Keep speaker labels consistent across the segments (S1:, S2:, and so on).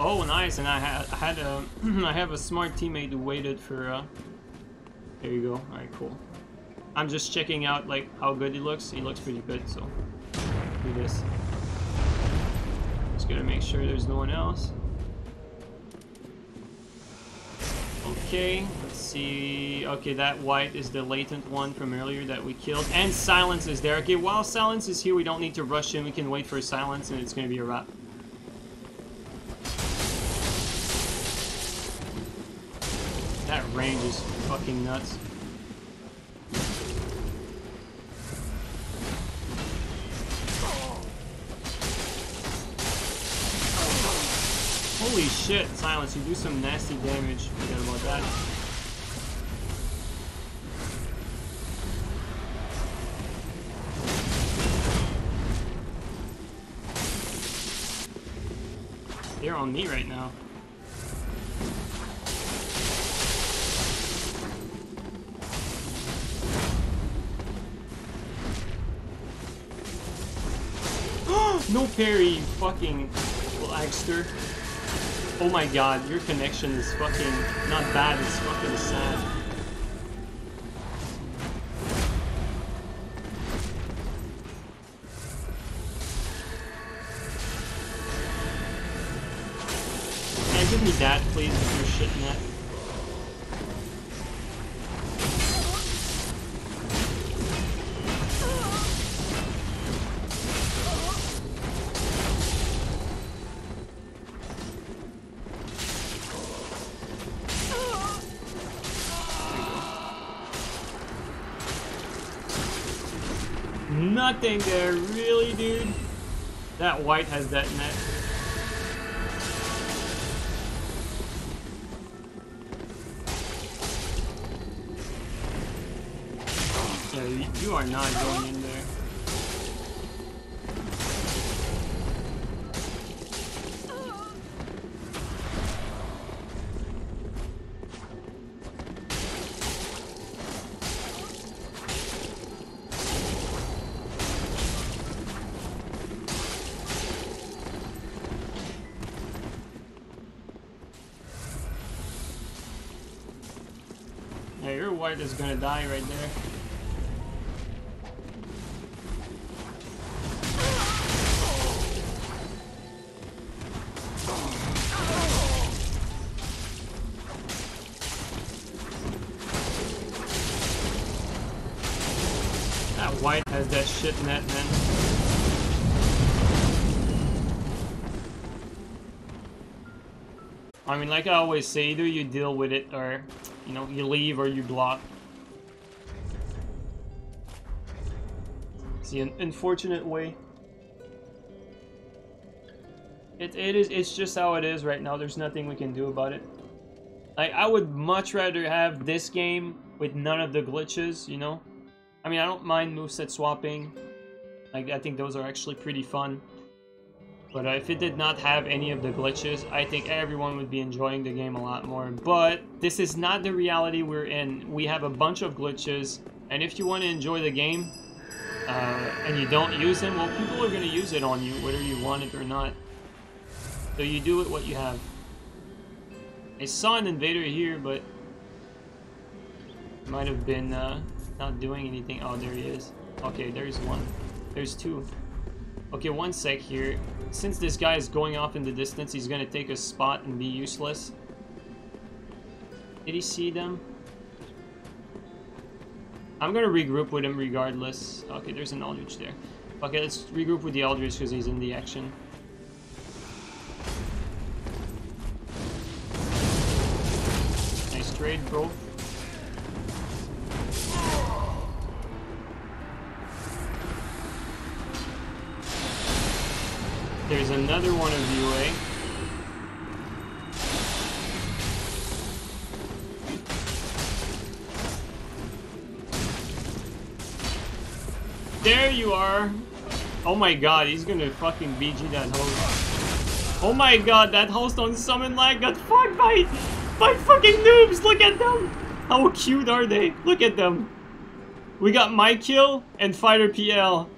S1: Oh, nice, and I had I had a I have a smart teammate who waited for. Uh... There you go. All right, cool. I'm just checking out like how good he looks. He looks pretty good, so do this. Just gotta make sure there's no one else. Okay, let's see. Okay, that white is the latent one from earlier that we killed. And silence is there. Okay, while silence is here, we don't need to rush in. We can wait for silence and it's gonna be a wrap. Range is fucking nuts. Holy shit, Silence, you do some nasty damage. Forget about that. They're on me right now. No parry, fucking lagster. Oh my god, your connection is fucking not bad, it's fucking sad. Can give me that, please, with your shit net? Nothing there, really, dude? That white has that net. Yeah, you are not going in there. White is gonna die right there. That white has that shit net, man. I mean, like I always say, either you deal with it or, you know, you leave or you block. The un unfortunate way. It, it is, it's just how it is right now. There's nothing we can do about it. Like, I would much rather have this game with none of the glitches, you know? I mean, I don't mind moveset swapping. Like, I think those are actually pretty fun. But if it did not have any of the glitches, I think everyone would be enjoying the game a lot more. But this is not the reality we're in. We have a bunch of glitches, and if you want to enjoy the game, uh, and you don't use them, well, people are going to use it on you, whether you want it or not. So you do it what you have. I saw an invader here, but might have been uh, not doing anything. Oh, there he is. Okay, there's one. There's two. Okay, one sec here. Since this guy is going off in the distance, he's gonna take a spot and be useless. Did he see them? I'm gonna regroup with him regardless. Okay, there's an Aldrich there. Okay, let's regroup with the Aldrich because he's in the action. Nice trade, bro. There's another one of you, eh? There you are! Oh my god, he's gonna fucking BG that host. Oh my god, that host on summon lag got fucked by, by fucking noobs! Look at them! How cute are they? Look at them! We got my kill and Fighter PL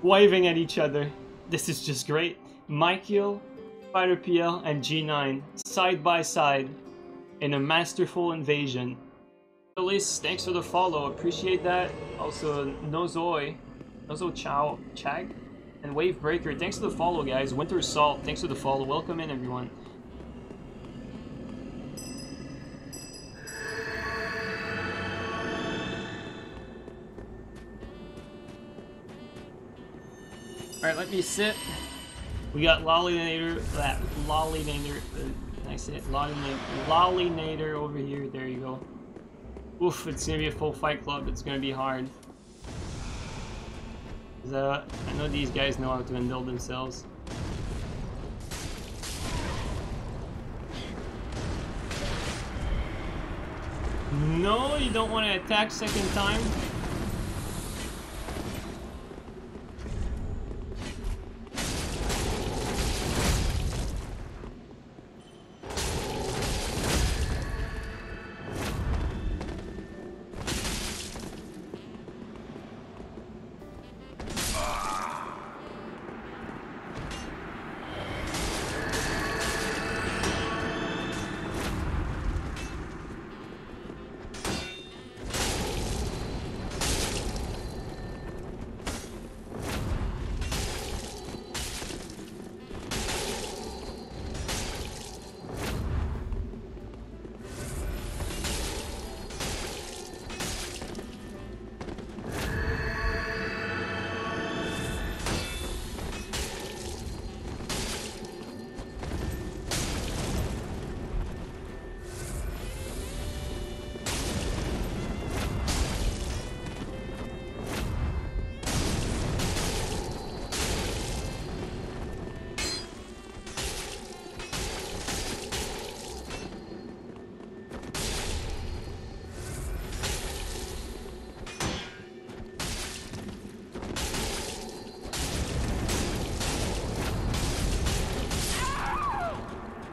S1: waving at each other. This is just great. Kill Spider PL and G9 side by side in a masterful invasion. Elise, thanks for the follow, appreciate that. Also, Nozoi, Nozo Chow, Chag, and Wave Breaker, thanks for the follow, guys. Winter Salt, thanks for the follow. Welcome in, everyone. Alright, let me sit. We got Lollinator, that Lollinator, uh, I say it? Lollinator, Lollinator over here, there you go. Oof, it's gonna be a full fight club, it's gonna be hard. Uh, I know these guys know how to build themselves. No, you don't want to attack second time.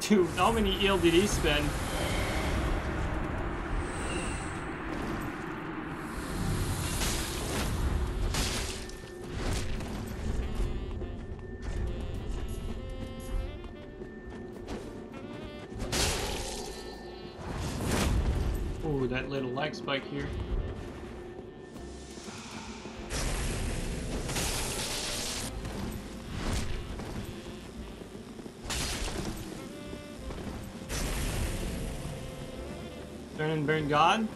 S1: Dude, how many eel did he spend? Oh, that little lag spike here. Burn God.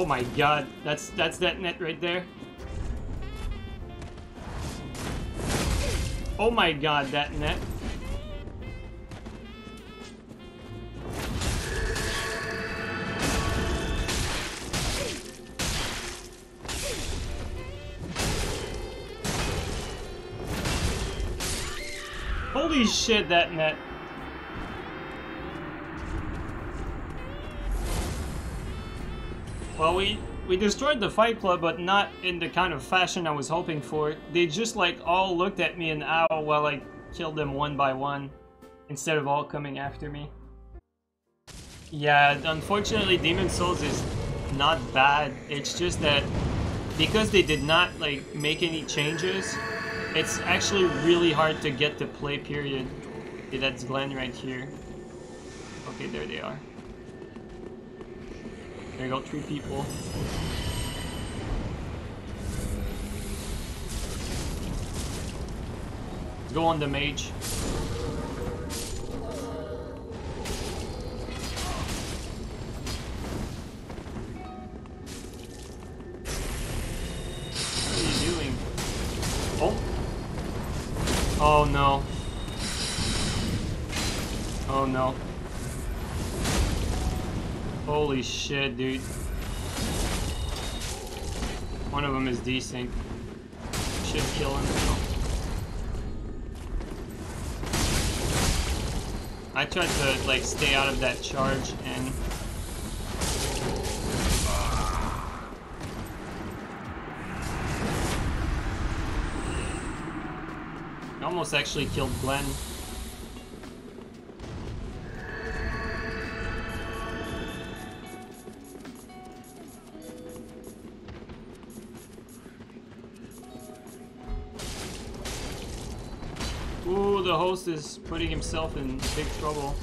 S1: Oh my god, that's that's that net right there. Oh my god, that net. Holy shit, that net. Well, we we destroyed the Fight Club, but not in the kind of fashion I was hoping for. They just like all looked at me and ow while I killed them one by one, instead of all coming after me. Yeah, unfortunately, Demon Souls is not bad. It's just that because they did not like make any changes, it's actually really hard to get the play period. That's Glenn right here. Okay, there they are. There go, three people. Go on the mage. What are you doing? Oh. Oh no. Oh no. Holy shit, dude. One of them is desync. Should kill him. I tried to like stay out of that charge and almost actually killed Glenn. Ooh, the host is putting himself in big trouble.